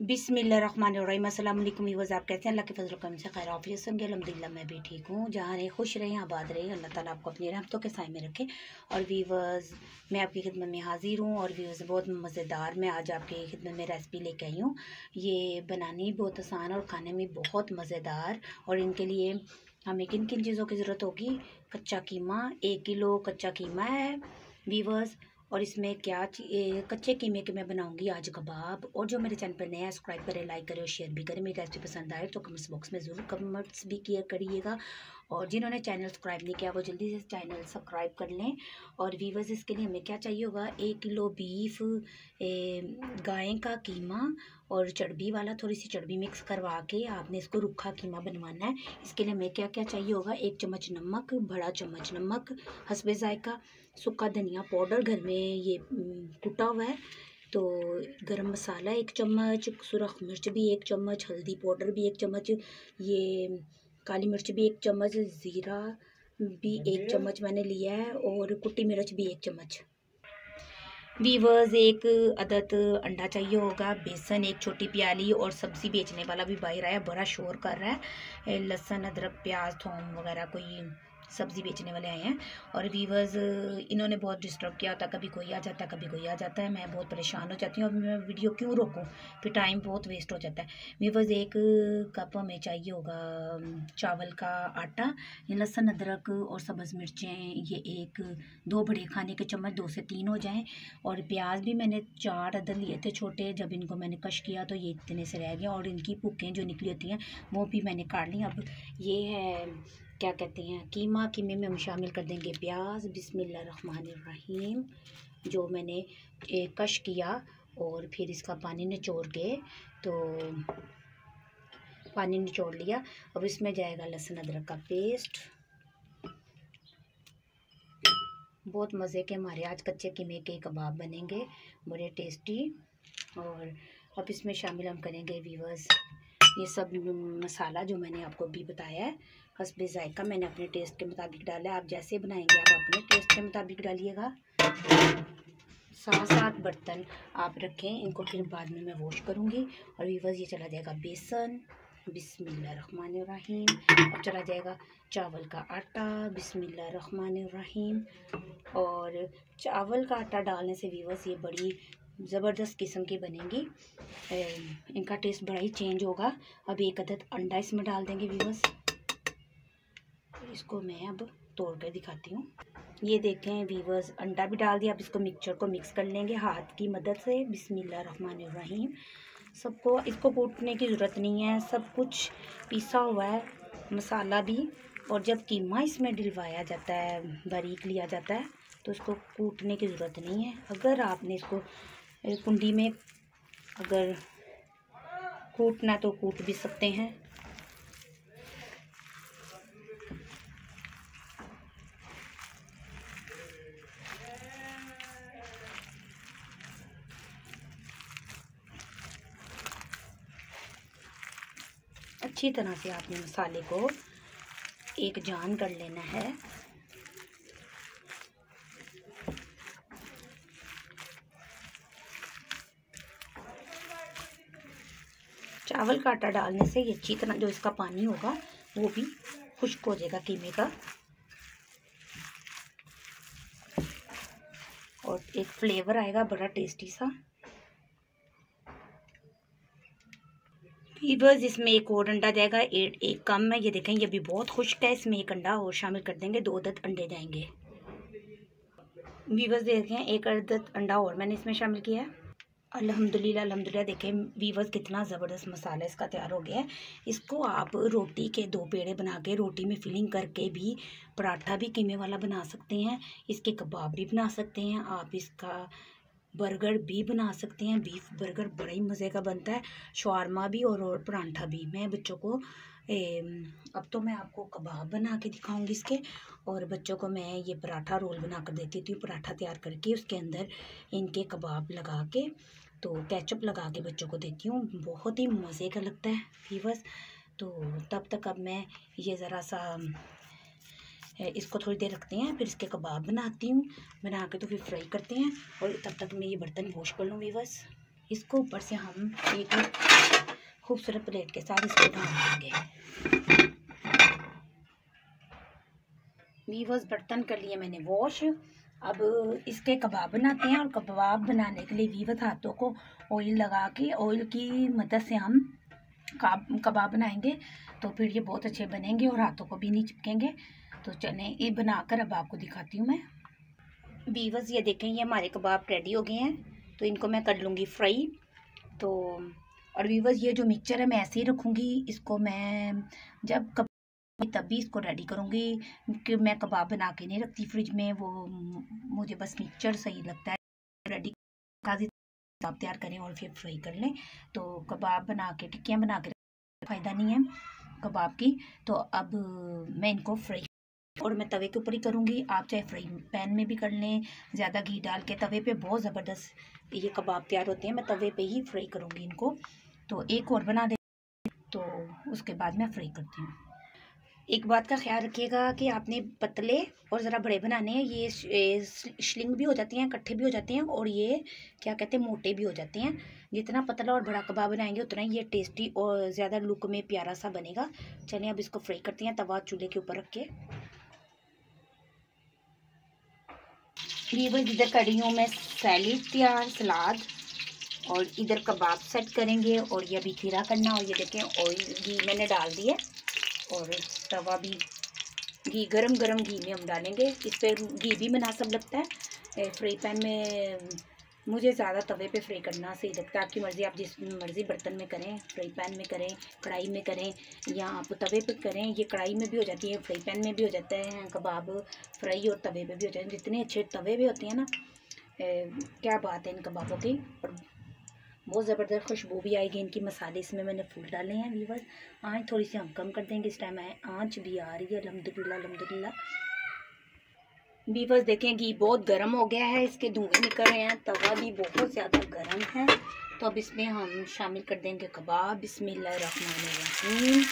बिसमीम अल्लाम वीवर्स आप कैसे हैं? अल्लाह के फजल कम से खैर ऑफ़िस होंगे। अलहमदिल्ला मैं भी ठीक हूँ। जहाँ रहे, खुश रहें, आबाद रहें। अल्लाह ताला आपको अपनी रहमतों के साय में रखे। और वीवर्स मैं आपकी खिदमत में हाजिर हूँ। और वीवर्स बहुत मज़ेदार मैं आज आपकी खिदमत में रेसिपी लेके आई हूँ। ये बनानी बहुत आसान और खाने में बहुत मज़ेदार। और इनके लिए हमें किन किन चीज़ों की ज़रूरत होगी? कच्चा कीमा, एक किलो कच्चा कीमा है। वीवर्स और इसमें क्या कच्चे कीमे के मैं बनाऊँगी आज कबाब। और जो मेरे चैनल पर नया सब्सक्राइब करें, लाइक करें और शेयर भी करें। मेरी रेसिपी पसंद आए तो कमेंट्स बॉक्स में ज़रूर कमेंट्स भी किया करिएगा। और जिन्होंने चैनल सब्सक्राइब नहीं किया, वो जल्दी से चैनल सब्सक्राइब कर लें। और वीवर्स इसके लिए हमें क्या चाहिए होगा? एक किलो बीफ गाय का कीमा और चर्बी वाला थोड़ी सी चर्बी मिक्स करवा के आपने इसको रुखा कीमा बनवाना है। इसके लिए हमें क्या क्या चाहिए होगा? एक चम्मच नमक, बड़ा चम्मच नमक हसबे जायका, सूखा धनिया पाउडर, घर में ये कुटा हुआ है। तो गरम मसाला एक चम्मच, सुरख मिर्च भी एक चम्मच, हल्दी पाउडर भी एक चम्मच, ये काली मिर्च भी एक चम्मच ज़ीरा भी एक चम्मच मैंने लिया है और कुटी मिर्च भी एक चम्मच। वीवर्स एक अदद अंडा चाहिए होगा बेसन एक छोटी प्याली और सब्ज़ी बेचने वाला भी बाहर आया बड़ा शोर कर रहा है। लहसुन अदरक प्याज थोम वगैरह कोई सब्ज़ी बेचने वाले आए हैं और वीवर्स इन्होंने बहुत डिस्टर्ब किया होता, कभी कोई आ जाता, कभी कोई आ जाता है। मैं बहुत परेशान हो जाती हूँ। अब मैं वीडियो क्यों रोकूँ? फिर टाइम बहुत वेस्ट हो जाता है। वीवर्स एक कप हमें चाहिए होगा चावल का आटा लहसुन, अदरक और सब्ज़ मिर्चें, ये एक, दो बड़े खाने के चम्मच, दो से तीन हो जाएँ। और प्याज भी मैंने चार अदर लिए थे छोटे, जब इनको मैंने कश किया तो ये इतने से रह गया और इनकी भुकें जो निकली होती हैं, वो भी मैंने काट ली। अब ये है क्या कहते हैं, कीमा कीमे में हम शामिल कर देंगे प्याज। बिस्मिल्लाहिर्रहमानिर्रहीम, जो मैंने कश किया और फिर इसका पानी निचोड़ के तो पानी निचोड़ लिया। अब इसमें जाएगा लहसुन अदरक का पेस्ट। बहुत मज़े के हमारे आज कच्चे कीमे के कबाब बनेंगे, बड़े टेस्टी। और अब इसमें शामिल हम करेंगे वीवर्स ये सब मसाला जो मैंने आपको अभी बताया है हसबे जायका मैंने अपने टेस्ट के मुताबिक डाला है। आप जैसे बनाएँगे, आप अपने टेस्ट के मुताबिक डालिएगा। सात सात बर्तन आप रखें, इनको फिर बाद में मैं वॉश करूँगी। और वीवर्स ये चला जाएगा बेसन। बिस्मिल्लाहिर्रहमानिर्रहीम। अब चला जाएगा चावल का आटा। बिस्मिल्लाहिर्रहमानिर्रहीम। और चावल का आटा डालने से वीवर्स ये बड़ी ज़बरदस्त किस्म की बनेंगी। इनका टेस्ट बड़ा ही चेंज होगा। अब एक अदद अंडा इसमें डाल देंगे वीवर्स इसको मैं अब तोड़ कर दिखाती हूँ। ये देखें वीवर्स अंडा भी डाल दिया। अब इसको मिक्सचर को मिक्स कर लेंगे। हाथ की मदद से। बिस्मिल्लाहिर्रहमानिर्रहीम सबको, इसको कूटने की ज़रूरत नहीं है। सब कुछ पीसा हुआ है। मसाला भी। और जब कीमा इसमें डलवाया जाता है, बारीक लिया जाता है तो इसको कूटने की ज़रूरत नहीं है। अगर आपने इसको कुंडी में अगर कूटना तो कूट भी सकते हैं। अच्छी तरह से आपने मसाले को एक जान कर लेना है। चावल का आटा डालने से ये अच्छी तरह जो इसका पानी होगा वो भी खुश्क हो जाएगा कीमे का। और एक फ्लेवर आएगा बड़ा टेस्टी सा। बस इसमें एक और अंडा जाएगा एक, एक कम है। ये देखें ये भी बहुत खुश्क है। इसमें एक अंडा और शामिल कर देंगे दो अदद अंडे जाएँगे। वीवर्स देखें एक अदद अंडा और मैंने इसमें शामिल किया है। अल्हम्दुलिल्लाह अल्हम्दुलिल्लाह देखें वीवर्स कितना ज़बरदस्त मसाला इसका तैयार हो गया है। इसको आप रोटी के दो पेड़े बना के रोटी में फिलिंग करके भी पराठा भी कीमे वाला बना सकते हैं। इसके कबाब भी बना सकते हैं। आप इसका बर्गर भी बना सकते हैं। बीफ बर्गर बड़ा ही मज़े का बनता है। शवारमा भी और, और पराठा भी। मैं बच्चों को ए, अब तो मैं आपको कबाब बना के दिखाऊँगी इसके। और बच्चों को मैं ये पराठा रोल बना कर देती थी पराठा तैयार करके उसके अंदर इनके कबाब लगा के तो कैचअप लगा के बच्चों को देती हूँ। बहुत ही मज़े का लगता है फीवर्स तो तब तक अब मैं ये ज़रा सा इसको थोड़ी देर रखते हैं, फिर इसके कबाब बनाती हूँ। बना के तो फिर फ्राई करते हैं और तब तक मैं ये बर्तन वॉश कर लूँ वीवर्स इसको ऊपर से हम एक खूबसूरत प्लेट के साथ इसको ढाल देंगे वीवर्स बर्तन कर लिए मैंने वॉश अब इसके कबाब बनाते हैं और कबाब बनाने के लिए वीवर्स हाथों को ऑयल लगा के ऑयल की मदद से हम कबाब बनाएँगे। तो फिर ये बहुत अच्छे बनेंगे और हाथों को भी नहीं चिपकेंगे। तो चलें, ये बनाकर अब आपको दिखाती हूँ मैं। वीवर्स ये देखें, ये हमारे कबाब रेडी हो गए हैं। तो इनको मैं कर लूँगी फ्राई तो और वीवर्स ये जो मिक्सचर है, मैं ऐसे ही रखूँगी। इसको मैं, जब कब तब भी इसको रेडी करूँगी, कि मैं कबाब बना के नहीं रखती फ्रिज में, वो मुझे बस मिक्सचर सही लगता है। रेडी काजी कबाब तैयार करें और फिर फ्राई कर लें। तो कबाब बना के, टिक्कियाँ बना के फ़ायदा नहीं है कबाब की। तो अब मैं इनको फ्राई और मैं तवे के ऊपर ही करूँगी। आप चाहे फ्राई पैन में भी कर लें, ज़्यादा घी डाल के। तवे पे बहुत ज़बरदस्त ये कबाब तैयार होते हैं, मैं तवे पे ही फ्राई करूँगी इनको। तो एक और बना दे तो उसके बाद मैं फ्राई करती हूँ। एक बात का ख्याल रखिएगा कि आपने पतले और ज़रा बड़े बनाने हैं। ये श्लिंग भी हो जाती हैं इकट्ठे भी हो जाते हैं और ये, क्या कहते हैं, मोटे भी हो जाते हैं। जितना पतला और बड़ा कबाब बनाएँगे, उतना ही ये टेस्टी और ज़्यादा लुक में प्यारा सा बनेगा। चलिए अब इसको फ्राई करते हैं, तवा चूल्हे के ऊपर रख के। लीवर इधर करी हूँ मैं सैलिड तैयार, सलाद। और इधर कबाब सेट करेंगे और ये अभी खीरा करना और ये देखें ऑयल घी मैंने डाल दिया और तवा भी घी गरम गरम घी में हम डालेंगे। इस पर घी भी मुनासब लगता है। फ्राई पैन में मुझे ज़्यादा तवे पे फ्राई करना सही लगता है। आपकी मर्ज़ी आप जिस मर्ज़ी बर्तन में करें फ्राई पैन में करें कढ़ाई में करें या आप तवे पे करें ये कढ़ाई में भी हो जाती है फ्राई पैन में भी हो जाता है कबाब फ्राई और तवे पे भी हो जाते हैं। जितने अच्छे तवे पे होते हैं ना ए, क्या बात है इन कबाबों की। और बहुत ज़बरदस्त खुशबू भी आएगी इनकी मसाले, इसमें मैंने फूल डाले हैं वीवर आँच थोड़ी सी हम कम कर देंगे, इस टाइम आए, आँच भी आ रही है अलहमदिल्ला अलहमदिल्ला वीवर्स देखें, घी बहुत गर्म हो गया है, इसके धुएँ निकल रहे हैं, तवा भी बहुत ज़्यादा गर्म है। तो अब इसमें हम शामिल कर देंगे कबाब इसमें थी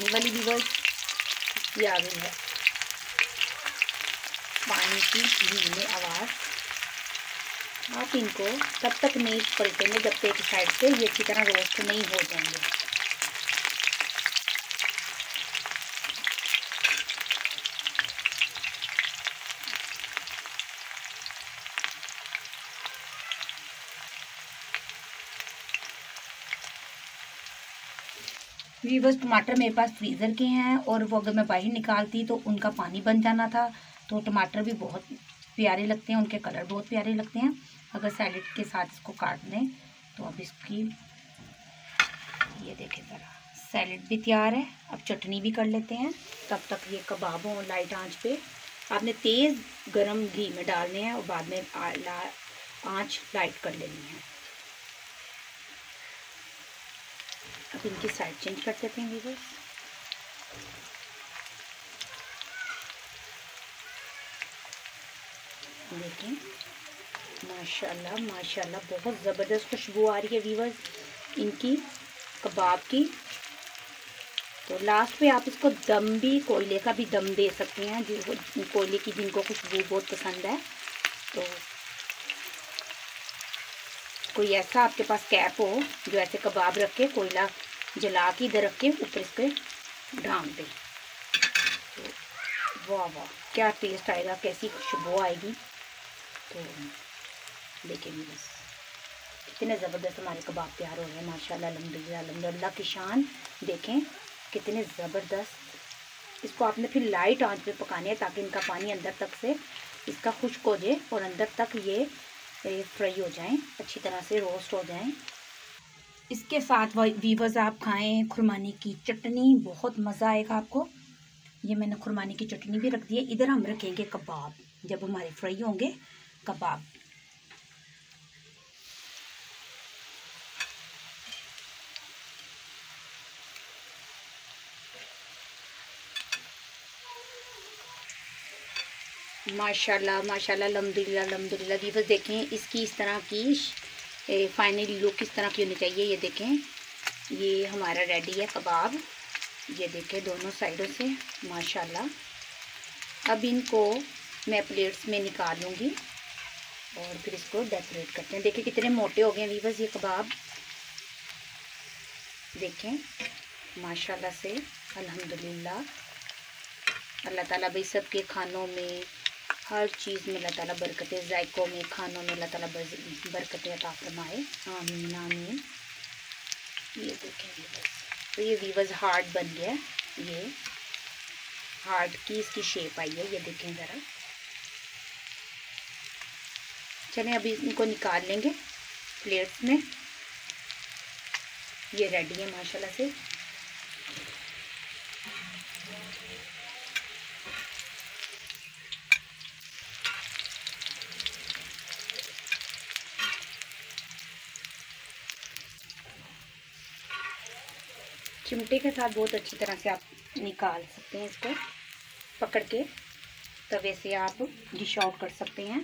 पानी वाली भी ये आ गई है। पानी की धीमे आवाज़। आप इनको तब तक नहीं पलटेंगे, जब तक एक साइड से ये अच्छी तरह रोस्ट नहीं हो जाएँगे। वीवर्स टमाटर मेरे पास फ्रीज़र के हैं और वो अगर मैं बाहर निकालती तो उनका पानी बन जाना था। तो टमाटर भी बहुत प्यारे लगते हैं, उनके कलर बहुत प्यारे लगते हैं। अगर सैलड के साथ इसको काट दें तो अब इसकी, ये देखें ज़रा सैलड भी तैयार है। अब चटनी भी कर लेते हैं। तब तक ये कबाब हों लाइट आँच पे। आपने तेज़ गरम घी में डालने हैं और बाद में आँच लाइट कर लेनी है। अब इनकी साइड चेंज कर देते हैं वीवर्स देखिए माशाल्लाह माशाल्लाह, बहुत ज़बरदस्त खुशबू आ रही है वीवर्स इनकी कबाब की। तो लास्ट पे आप इसको दम भी, कोयले का भी दम दे सकते हैं। जो कोयले की जिनको खुशबू बहुत पसंद है। तो कोई ऐसा आपके पास कैप हो जो ऐसे कबाब रख के, कोयला जला के इधर रख के, ऊपर इसके ढाम दे। तो वाह वाह, क्या टेस्ट आएगा, कैसी खुशबू आएगी। तो देखिए बस कितने ज़बरदस्त हमारे कबाब तैयार हो रहे हैं, माशाल्लाह अलहमदिल्ला अलहमदिल्ला की शान। देखें कितने ज़बरदस्त। इसको आपने फिर लाइट आँच पे पकाने हैं ताकि इनका पानी अंदर तक से, इसका खुश्क हो जाए और अंदर तक ये फ्राई हो जाएँ, अच्छी तरह से रोस्ट हो जाएँ। इसके साथ वीवर्स आप खाएँ खुरमानी की चटनी, बहुत मज़ा आएगा आपको। ये मैंने खुरमानी की चटनी भी रख दी है। इधर हम रखेंगे कबाब। जब हमारे फ्राई होंगे, कबाब। माशाल्लाह माशाल्लाह अलहमदिल्ला अलहमदिल्ला वीवर्स देखें, इसकी इस तरह की फाइनल लुक इस तरह की होनी चाहिए। ये देखें, ये हमारा रेडी है कबाब। ये देखें दोनों साइडों से, माशाल्लाह। अब इनको मैं प्लेट्स में निकाल लूँगी और फिर इसको डेकोरेट करते हैं। देखिए कितने मोटे हो गए हैं वीवर्स ये कबाब। देखें, माशाल्लाह से, अल्हम्दुलिल्लाह। अल्लाह ताला भाई, सबके खानों में हर चीज़ में अल्लाह ताला बरकतें, जायकों में, खानों में अल्लाह ताला बरकतें अता फरमाए। आमीन आमीन। ये देखें तो ये वीवर्स हार्ट बन गया, ये। हार्ट की इसकी शेप आई है, ये देखें ज़रा। चलें, अभी इनको निकाल लेंगे प्लेट्स में। ये रेडी है, माशाल्लाह से। चिमटे के साथ बहुत अच्छी तरह से आप निकाल सकते हैं इसको पकड़ के। तवे से आप डिश आउट कर सकते हैं।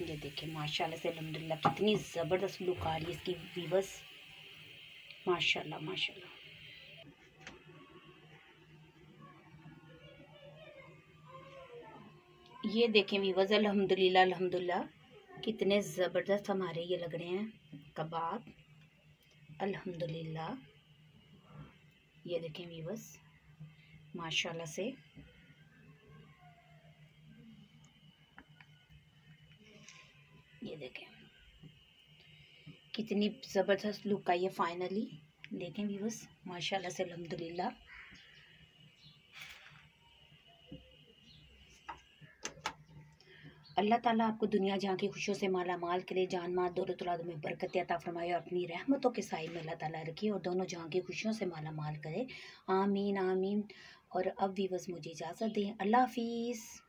ये देखिए, माशाल्लाह से अलहमदिल्ला कितनी ज़बरदस्त लुक आ रही है इसकी वीवर्स माशाल्लाह माशाल्लाह। ये देखें वीवर्स अल्हम्दुलिल्लाह अल्हम्दुलिल्लाह, कितने ज़बरदस्त हमारे ये लग रहे हैं कबाब। अल्हम्दुलिल्लाह। ये देखें वीवर्स माशाल्लाह से। ये देखें, कितनी ज़बरदस्त लुक आई है फाइनली देखें वीवर्स माशाल्लाह से अल्हम्दुलिल्लाह। अल्लाह ताला आपको दुनिया जहाँ की खुशियों से माला माल के लिए जान माल, दौलत में बरकत अता फरमाए और अपनी रहमतों के साइड में अल्लाह ताला रखे और दोनों जहाँ की खुशियों से माला माल करे। आमीन आमीन। और अब भी बस मुझे इजाज़त दें। अल्लाह हाफिज़।